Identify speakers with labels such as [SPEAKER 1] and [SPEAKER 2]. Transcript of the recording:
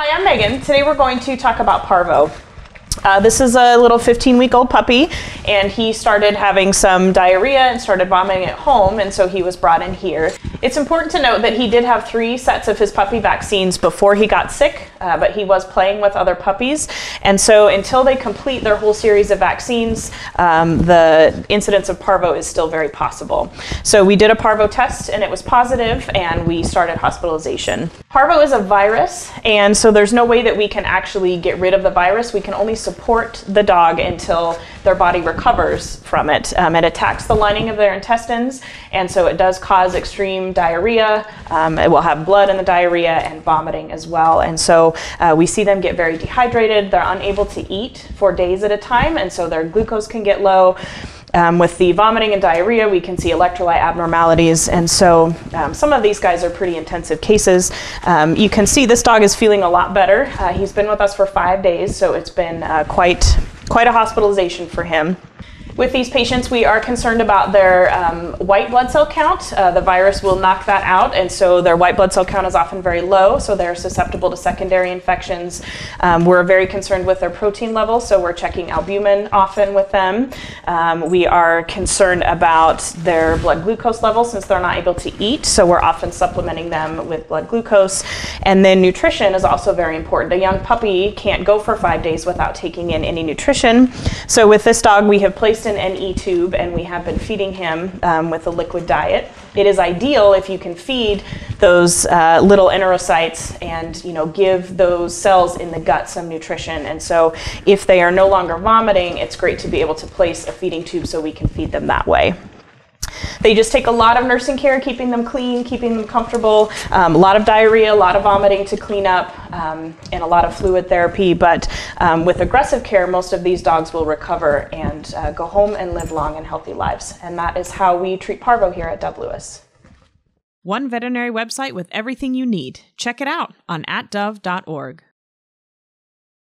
[SPEAKER 1] Hi, I'm Megan. Today we're going to talk about parvo. Uh, this is a little 15 week old puppy, and he started having some diarrhea and started vomiting at home, and so he was brought in here. It's important to note that he did have three sets of his puppy vaccines before he got sick, uh, but he was playing with other puppies, and so until they complete their whole series of vaccines, um, the incidence of parvo is still very possible. So we did a parvo test, and it was positive, and we started hospitalization. Parvo is a virus, and so there's no way that we can actually get rid of the virus. We can only support the dog until their body recovers from it. Um, it attacks the lining of their intestines, and so it does cause extreme diarrhea. Um, it will have blood in the diarrhea and vomiting as well. And so uh, we see them get very dehydrated. They're unable to eat for days at a time, and so their glucose can get low. Um, with the vomiting and diarrhea, we can see electrolyte abnormalities, and so um, some of these guys are pretty intensive cases. Um, you can see this dog is feeling a lot better. Uh, he's been with us for five days, so it's been uh, quite quite a hospitalization for him. With these patients, we are concerned about their um, white blood cell count. Uh, the virus will knock that out, and so their white blood cell count is often very low, so they're susceptible to secondary infections. Um, we're very concerned with their protein levels, so we're checking albumin often with them. Um, we are concerned about their blood glucose levels since they're not able to eat, so we're often supplementing them with blood glucose. And then nutrition is also very important. A young puppy can't go for five days without taking in any nutrition. So with this dog, we have placed an NE tube and we have been feeding him um, with a liquid diet. It is ideal if you can feed those uh, little enterocytes and you know give those cells in the gut some nutrition. And so if they are no longer vomiting, it's great to be able to place a feeding tube so we can feed them that way. They just take a lot of nursing care, keeping them clean, keeping them comfortable, um, a lot of diarrhea, a lot of vomiting to clean up, um, and a lot of fluid therapy. But um, with aggressive care, most of these dogs will recover and uh, go home and live long and healthy lives. And that is how we treat parvo here at Dove Lewis.
[SPEAKER 2] One veterinary website with everything you need. Check it out on atdove.org.